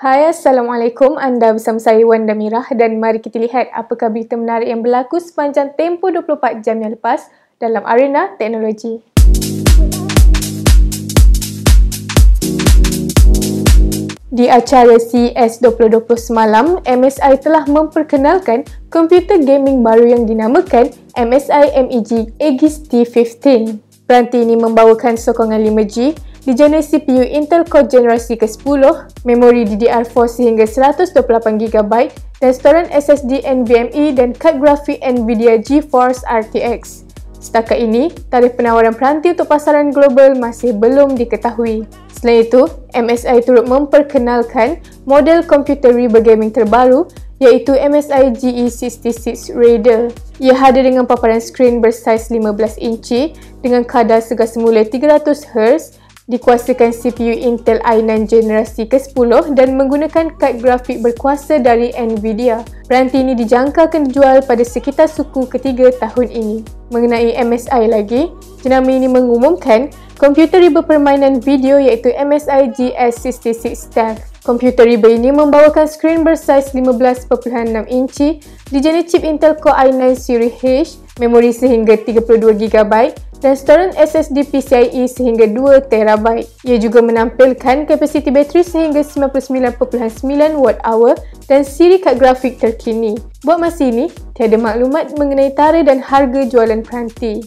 Hai Assalamualaikum, anda bersama saya Wanda Mirah dan mari kita lihat apakah berita menarik yang berlaku sepanjang tempoh 24 jam yang lepas dalam arena teknologi. Di acara CES 2020 semalam, MSI telah memperkenalkan komputer gaming baru yang dinamakan MSI MEG Aegis T15. Peranti ini membawakan sokongan 5G, dijana CPU Intel Core generasi ke-10, memori DDR4 sehingga 128GB dan storan SSD NVMe dan kad grafik Nvidia GeForce RTX. Setakat ini, tarikh penawaran peranti untuk pasaran global masih belum diketahui. Selain itu, MSI turut memperkenalkan model komputer riba gaming terbaru iaitu MSI GE66 Raider. Ia hadir dengan paparan skrin bersaiz 15 inci dengan kadar segar semula 300Hz dikuasakan CPU Intel i9 generasi ke-10 dan menggunakan kad grafik berkuasa dari Nvidia. Peranti ini dijangka akan dijual pada sekitar suku ketiga tahun ini. Mengenai MSI lagi, jenama ini mengumumkan komputer riba permainan video iaitu MSI GS66 Stealth. Komputer riba ini membawakan skrin bersaiz 15.6 inci, dijana chip Intel Core i9 Series H, memori sehingga 32GB dan storan SSD PCIe sehingga 2TB. Ia juga menampilkan kapasiti bateri sehingga 99.9 Wh dan siri kad grafik terkini. Buat masa ini, tiada maklumat mengenai tarikh dan harga jualan peranti.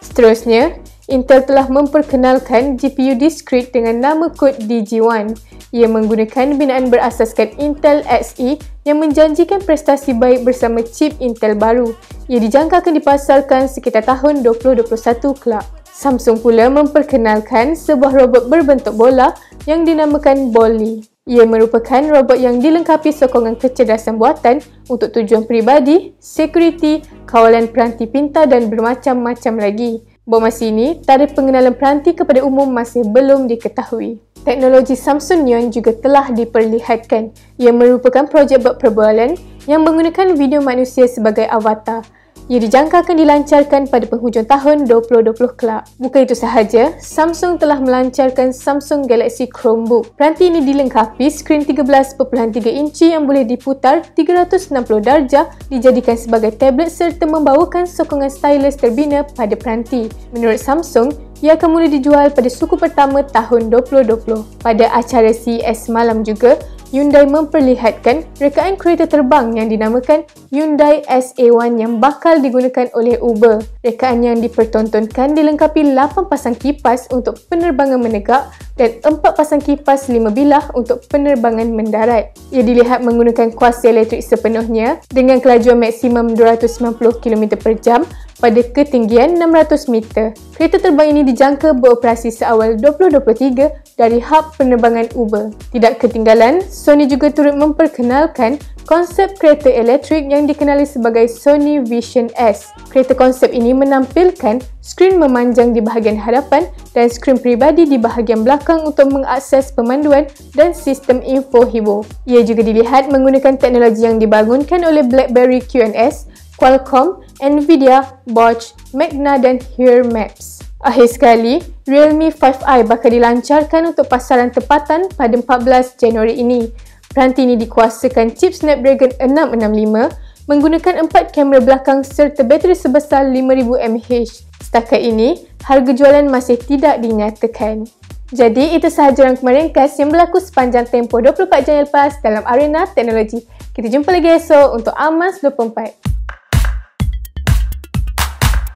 Seterusnya, Intel telah memperkenalkan GPU Discrete dengan nama kod DG1. Ia menggunakan binaan berasaskan Intel Xe yang menjanjikan prestasi baik bersama chip Intel baru. Ia dijangka akan dipasarkan sekitar tahun 2021 kelak. Samsung pula memperkenalkan sebuah robot berbentuk bola yang dinamakan Bolly. Ia merupakan robot yang dilengkapi sokongan kecerdasan buatan untuk tujuan peribadi, security, kawalan peranti pintar dan bermacam-macam lagi. Buat masa ini, tarikh pengenalan peranti kepada umum masih belum diketahui. Teknologi Samsung Neon juga telah diperlihatkan. Ia merupakan projek buat perbualan yang menggunakan video manusia sebagai avatar. Ia dijangka akan dilancarkan pada penghujung tahun 2020 kelak. Bukan itu sahaja, Samsung telah melancarkan Samsung Galaxy Chromebook. Peranti ini dilengkapi skrin 13.3 inci yang boleh diputar 360 darjah, dijadikan sebagai tablet serta membawakan sokongan stylus terbina pada peranti. Menurut Samsung, ia akan mula dijual pada suku pertama tahun 2020. Pada acara CES malam juga, Hyundai memperlihatkan rekaan kereta terbang yang dinamakan Hyundai SA1 yang bakal digunakan oleh Uber. Rekaan yang dipertontonkan dilengkapi 8 pasang kipas untuk penerbangan menegak dan 4 pasang kipas 5 bilah untuk penerbangan mendarat. Ia dilihat menggunakan kuasa elektrik sepenuhnya dengan kelajuan maksimum 290 km per jam pada ketinggian 600 meter. Kereta terbang ini dijangka beroperasi seawal 2023 dari hub penerbangan Uber. Tidak ketinggalan, Sony juga turut memperkenalkan konsep kereta elektrik yang dikenali sebagai Sony Vision S. Kereta konsep ini menampilkan skrin memanjang di bahagian hadapan dan skrin peribadi di bahagian belakang untuk mengakses pemanduan dan sistem info hibo. Ia juga dilihat menggunakan teknologi yang dibangunkan oleh BlackBerry QNS, Qualcomm, Nvidia, Bosch, Magna dan Here Maps. Akhir sekali, Realme 5i bakal dilancarkan untuk pasaran tempatan pada 14 Januari ini. Peranti ini dikuasakan chip Snapdragon 665 menggunakan empat kamera belakang serta bateri sebesar 5000 mAh. Setakat ini, harga jualan masih tidak dinyatakan. Jadi, itu sahaja rangkuman ringkas yang berlaku sepanjang tempoh 24 jam lepas dalam arena teknologi. Kita jumpa lagi esok untuk Amas 24.